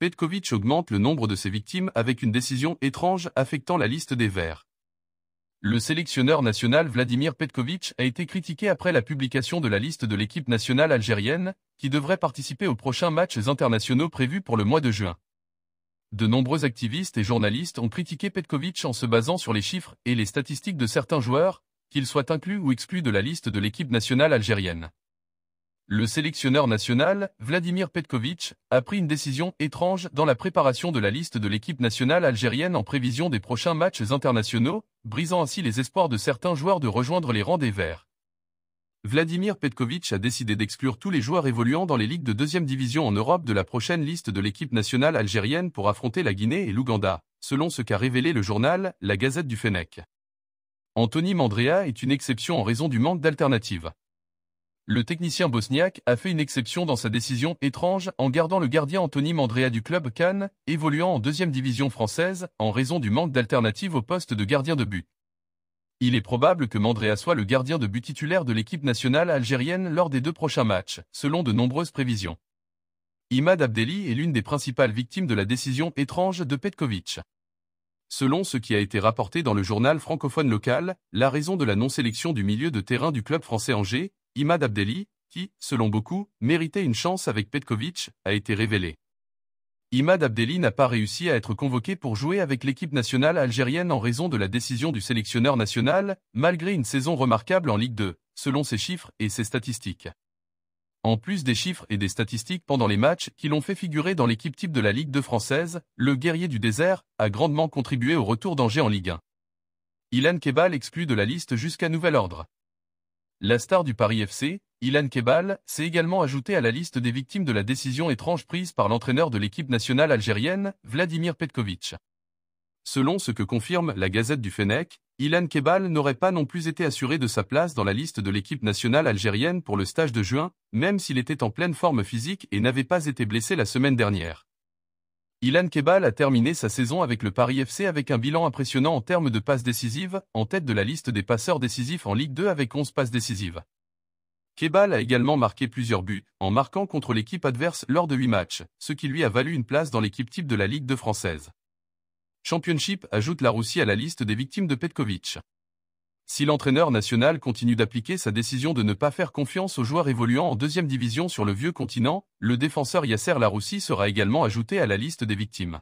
Petkovic augmente le nombre de ses victimes avec une décision étrange affectant la liste des Verts. Le sélectionneur national Vladimir Petkovic a été critiqué après la publication de la liste de l'équipe nationale algérienne, qui devrait participer aux prochains matchs internationaux prévus pour le mois de juin. De nombreux activistes et journalistes ont critiqué Petkovic en se basant sur les chiffres et les statistiques de certains joueurs, qu'ils soient inclus ou exclus de la liste de l'équipe nationale algérienne. Le sélectionneur national, Vladimir Petkovic, a pris une décision étrange dans la préparation de la liste de l'équipe nationale algérienne en prévision des prochains matchs internationaux, brisant ainsi les espoirs de certains joueurs de rejoindre les rangs des Verts. Vladimir Petkovic a décidé d'exclure tous les joueurs évoluant dans les ligues de deuxième division en Europe de la prochaine liste de l'équipe nationale algérienne pour affronter la Guinée et l'Ouganda, selon ce qu'a révélé le journal La Gazette du Fennec. Anthony Mandrea est une exception en raison du manque d'alternatives. Le technicien bosniaque a fait une exception dans sa décision étrange en gardant le gardien Anthony Mandrea du club Cannes, évoluant en deuxième division française, en raison du manque d'alternatives au poste de gardien de but. Il est probable que Mandrea soit le gardien de but titulaire de l'équipe nationale algérienne lors des deux prochains matchs, selon de nombreuses prévisions. Imad Abdelli est l'une des principales victimes de la décision étrange de Petkovic. Selon ce qui a été rapporté dans le journal francophone local, la raison de la non-sélection du milieu de terrain du club français Angers Imad Abdelli, qui, selon beaucoup, méritait une chance avec Petkovic, a été révélé. Imad Abdelli n'a pas réussi à être convoqué pour jouer avec l'équipe nationale algérienne en raison de la décision du sélectionneur national, malgré une saison remarquable en Ligue 2, selon ses chiffres et ses statistiques. En plus des chiffres et des statistiques pendant les matchs qui l'ont fait figurer dans l'équipe type de la Ligue 2 française, le guerrier du désert a grandement contribué au retour d'Angers en Ligue 1. Ilan Kebal exclu de la liste jusqu'à nouvel ordre. La star du Paris FC, Ilan Kebal, s'est également ajouté à la liste des victimes de la décision étrange prise par l'entraîneur de l'équipe nationale algérienne, Vladimir Petkovic. Selon ce que confirme la Gazette du Fennec, Ilan Kebal n'aurait pas non plus été assuré de sa place dans la liste de l'équipe nationale algérienne pour le stage de juin, même s'il était en pleine forme physique et n'avait pas été blessé la semaine dernière. Ilan Kebal a terminé sa saison avec le Paris FC avec un bilan impressionnant en termes de passes décisives, en tête de la liste des passeurs décisifs en Ligue 2 avec 11 passes décisives. Kebal a également marqué plusieurs buts, en marquant contre l'équipe adverse lors de 8 matchs, ce qui lui a valu une place dans l'équipe type de la Ligue 2 française. Championship ajoute la Russie à la liste des victimes de Petkovic. Si l'entraîneur national continue d'appliquer sa décision de ne pas faire confiance aux joueurs évoluant en deuxième division sur le vieux continent, le défenseur Yasser Laroussi sera également ajouté à la liste des victimes.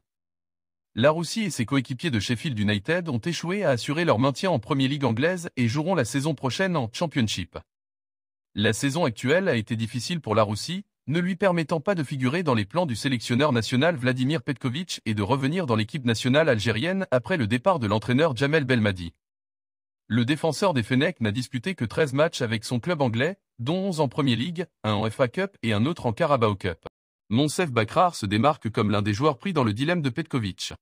Laroussi et ses coéquipiers de Sheffield United ont échoué à assurer leur maintien en Premier League anglaise et joueront la saison prochaine en Championship. La saison actuelle a été difficile pour Laroussi, ne lui permettant pas de figurer dans les plans du sélectionneur national Vladimir Petkovic et de revenir dans l'équipe nationale algérienne après le départ de l'entraîneur Jamel Belmadi. Le défenseur des Fennecs n'a disputé que 13 matchs avec son club anglais, dont 11 en Premier League, un en FA Cup et un autre en Carabao Cup. Monsef Bakrar se démarque comme l'un des joueurs pris dans le dilemme de Petkovic.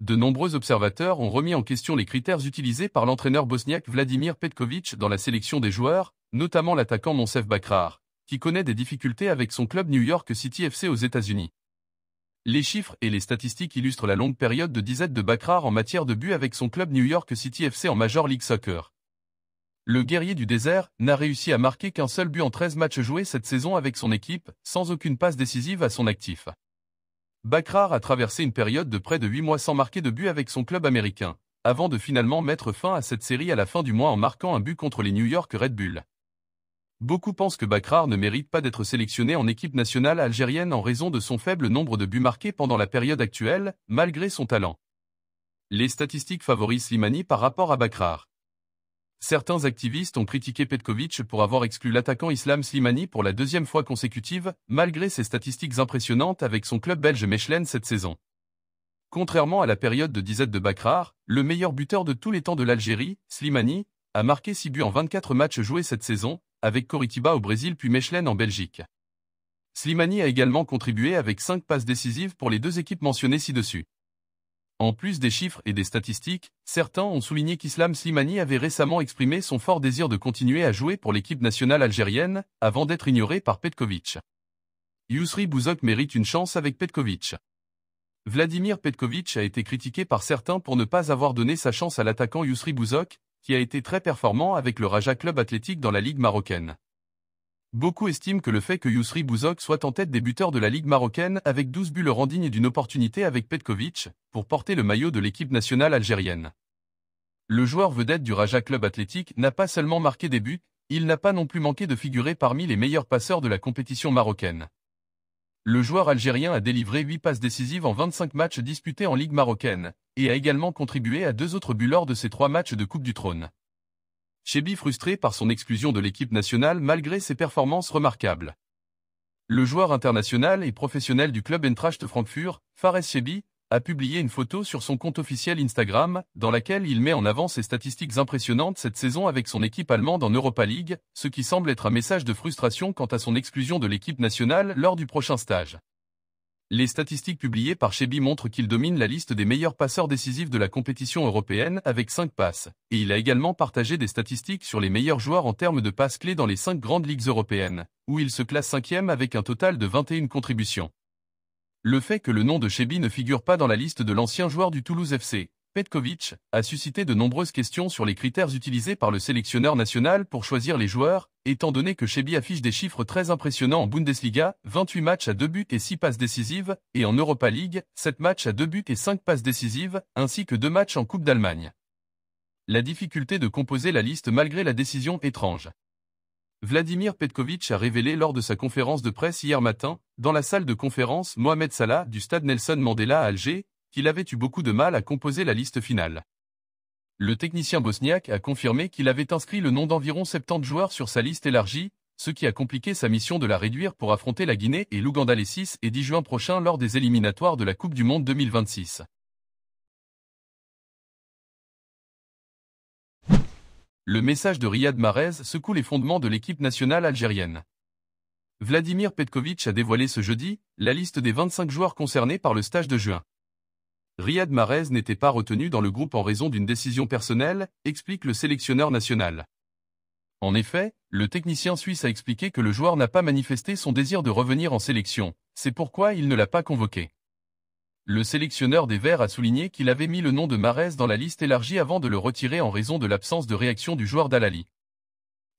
De nombreux observateurs ont remis en question les critères utilisés par l'entraîneur bosniaque Vladimir Petkovic dans la sélection des joueurs, notamment l'attaquant Monsef Bakrar, qui connaît des difficultés avec son club New York City FC aux États-Unis. Les chiffres et les statistiques illustrent la longue période de disette de Bakrar en matière de but avec son club New York City FC en Major League Soccer. Le guerrier du désert n'a réussi à marquer qu'un seul but en 13 matchs joués cette saison avec son équipe, sans aucune passe décisive à son actif. Bakrar a traversé une période de près de 8 mois sans marquer de but avec son club américain, avant de finalement mettre fin à cette série à la fin du mois en marquant un but contre les New York Red Bull. Beaucoup pensent que Bakrar ne mérite pas d'être sélectionné en équipe nationale algérienne en raison de son faible nombre de buts marqués pendant la période actuelle, malgré son talent. Les statistiques favorisent Slimani par rapport à Bakrar. Certains activistes ont critiqué Petkovic pour avoir exclu l'attaquant Islam Slimani pour la deuxième fois consécutive, malgré ses statistiques impressionnantes avec son club belge Mechelen cette saison. Contrairement à la période de disette de Bakrar, le meilleur buteur de tous les temps de l'Algérie, Slimani, a marqué 6 buts en 24 matchs joués cette saison, avec Coritiba au Brésil puis Mechelen en Belgique. Slimani a également contribué avec 5 passes décisives pour les deux équipes mentionnées ci-dessus. En plus des chiffres et des statistiques, certains ont souligné qu'Islam Slimani avait récemment exprimé son fort désir de continuer à jouer pour l'équipe nationale algérienne, avant d'être ignoré par Petkovic. Yousri Bouzok mérite une chance avec Petkovic. Vladimir Petkovic a été critiqué par certains pour ne pas avoir donné sa chance à l'attaquant Yousri Bouzok, qui a été très performant avec le Raja Club Athlétique dans la Ligue marocaine. Beaucoup estiment que le fait que Yousri Bouzok soit en tête des buteurs de la Ligue marocaine avec 12 buts le rend digne d'une opportunité avec Petkovic pour porter le maillot de l'équipe nationale algérienne. Le joueur vedette du Raja Club Athlétique n'a pas seulement marqué des buts, il n'a pas non plus manqué de figurer parmi les meilleurs passeurs de la compétition marocaine. Le joueur algérien a délivré 8 passes décisives en 25 matchs disputés en Ligue marocaine, et a également contribué à deux autres buts lors de ses trois matchs de Coupe du Trône. Chebi frustré par son exclusion de l'équipe nationale malgré ses performances remarquables. Le joueur international et professionnel du club Eintracht Frankfurt, Fares Chebi, a publié une photo sur son compte officiel Instagram, dans laquelle il met en avant ses statistiques impressionnantes cette saison avec son équipe allemande en Europa League, ce qui semble être un message de frustration quant à son exclusion de l'équipe nationale lors du prochain stage. Les statistiques publiées par Chebi montrent qu'il domine la liste des meilleurs passeurs décisifs de la compétition européenne avec 5 passes, et il a également partagé des statistiques sur les meilleurs joueurs en termes de passes clés dans les 5 grandes ligues européennes, où il se classe 5e avec un total de 21 contributions. Le fait que le nom de Chebi ne figure pas dans la liste de l'ancien joueur du Toulouse FC, Petkovic, a suscité de nombreuses questions sur les critères utilisés par le sélectionneur national pour choisir les joueurs, étant donné que Chebi affiche des chiffres très impressionnants en Bundesliga, 28 matchs à 2 buts et 6 passes décisives, et en Europa League, 7 matchs à 2 buts et 5 passes décisives, ainsi que 2 matchs en Coupe d'Allemagne. La difficulté de composer la liste malgré la décision étrange. Vladimir Petkovic a révélé lors de sa conférence de presse hier matin, dans la salle de conférence Mohamed Salah du stade Nelson Mandela à Alger, qu'il avait eu beaucoup de mal à composer la liste finale. Le technicien bosniaque a confirmé qu'il avait inscrit le nom d'environ 70 joueurs sur sa liste élargie, ce qui a compliqué sa mission de la réduire pour affronter la Guinée et l'Ouganda les 6 et 10 juin prochains lors des éliminatoires de la Coupe du Monde 2026. Le message de Riyad Mahrez secoue les fondements de l'équipe nationale algérienne. Vladimir Petkovic a dévoilé ce jeudi la liste des 25 joueurs concernés par le stage de juin. Riyad Mahrez n'était pas retenu dans le groupe en raison d'une décision personnelle, explique le sélectionneur national. En effet, le technicien suisse a expliqué que le joueur n'a pas manifesté son désir de revenir en sélection, c'est pourquoi il ne l'a pas convoqué. Le sélectionneur des Verts a souligné qu'il avait mis le nom de Marez dans la liste élargie avant de le retirer en raison de l'absence de réaction du joueur d'Alali.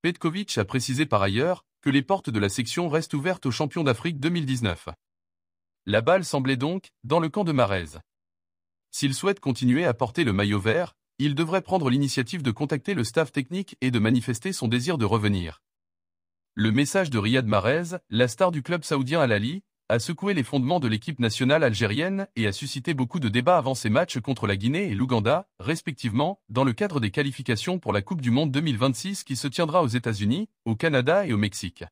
Petkovic a précisé par ailleurs que les portes de la section restent ouvertes aux champions d'Afrique 2019. La balle semblait donc dans le camp de Marez. S'il souhaite continuer à porter le maillot vert, il devrait prendre l'initiative de contacter le staff technique et de manifester son désir de revenir. Le message de Riyad Mahrez, la star du club saoudien Al-Ali, a secoué les fondements de l'équipe nationale algérienne et a suscité beaucoup de débats avant ses matchs contre la Guinée et l'Ouganda, respectivement, dans le cadre des qualifications pour la Coupe du Monde 2026 qui se tiendra aux États-Unis, au Canada et au Mexique.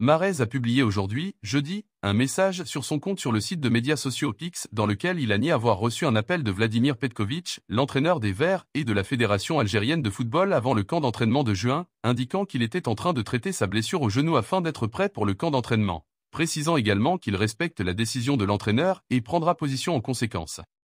Marez a publié aujourd'hui, jeudi, un message sur son compte sur le site de médias sociaux X dans lequel il a nié avoir reçu un appel de Vladimir Petkovic, l'entraîneur des Verts et de la Fédération algérienne de football avant le camp d'entraînement de juin, indiquant qu'il était en train de traiter sa blessure au genou afin d'être prêt pour le camp d'entraînement précisant également qu'il respecte la décision de l'entraîneur et prendra position en conséquence.